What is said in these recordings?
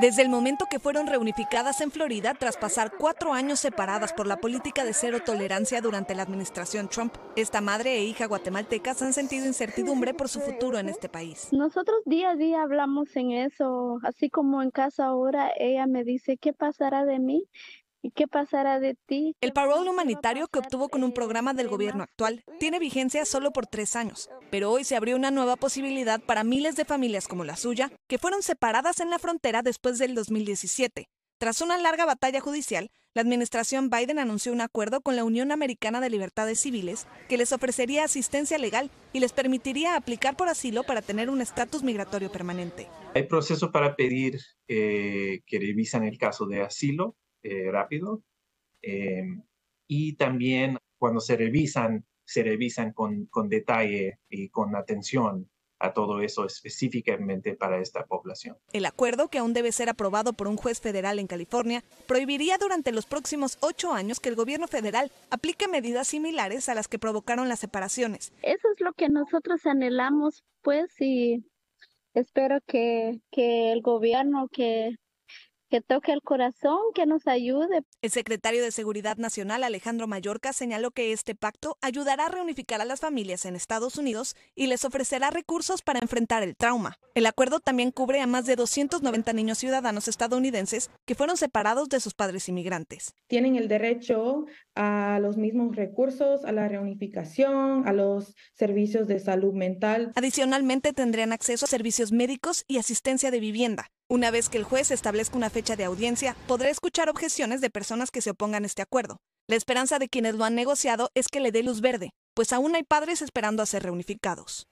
Desde el momento que fueron reunificadas en Florida tras pasar cuatro años separadas por la política de cero tolerancia durante la administración Trump, esta madre e hija guatemaltecas han sentido incertidumbre por su futuro en este país. Nosotros día a día hablamos en eso, así como en casa ahora ella me dice, ¿qué pasará de mí? ¿Y qué pasará de ti? El parole humanitario que obtuvo con un programa del gobierno actual tiene vigencia solo por tres años, pero hoy se abrió una nueva posibilidad para miles de familias como la suya, que fueron separadas en la frontera después del 2017. Tras una larga batalla judicial, la administración Biden anunció un acuerdo con la Unión Americana de Libertades Civiles que les ofrecería asistencia legal y les permitiría aplicar por asilo para tener un estatus migratorio permanente. Hay proceso para pedir eh, que revisan el caso de asilo eh, rápido. Em, y también cuando se revisan, se revisan con, con detalle y con atención a todo eso específicamente para esta población. El acuerdo, que aún debe ser aprobado por un juez federal en California, prohibiría durante los próximos ocho años que el gobierno federal aplique medidas similares a las que provocaron las separaciones. Eso es lo que nosotros anhelamos, pues, y espero que, que el gobierno, que que toque el corazón, que nos ayude. El secretario de Seguridad Nacional, Alejandro Mayorca, señaló que este pacto ayudará a reunificar a las familias en Estados Unidos y les ofrecerá recursos para enfrentar el trauma. El acuerdo también cubre a más de 290 niños ciudadanos estadounidenses que fueron separados de sus padres inmigrantes. Tienen el derecho a los mismos recursos, a la reunificación, a los servicios de salud mental. Adicionalmente, tendrían acceso a servicios médicos y asistencia de vivienda. Una vez que el juez establezca una fecha de audiencia, podrá escuchar objeciones de personas que se opongan a este acuerdo. La esperanza de quienes lo han negociado es que le dé luz verde, pues aún hay padres esperando a ser reunificados.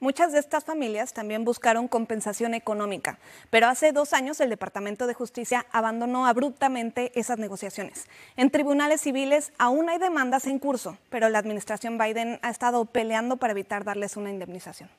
Muchas de estas familias también buscaron compensación económica, pero hace dos años el Departamento de Justicia abandonó abruptamente esas negociaciones. En tribunales civiles aún hay demandas en curso, pero la administración Biden ha estado peleando para evitar darles una indemnización.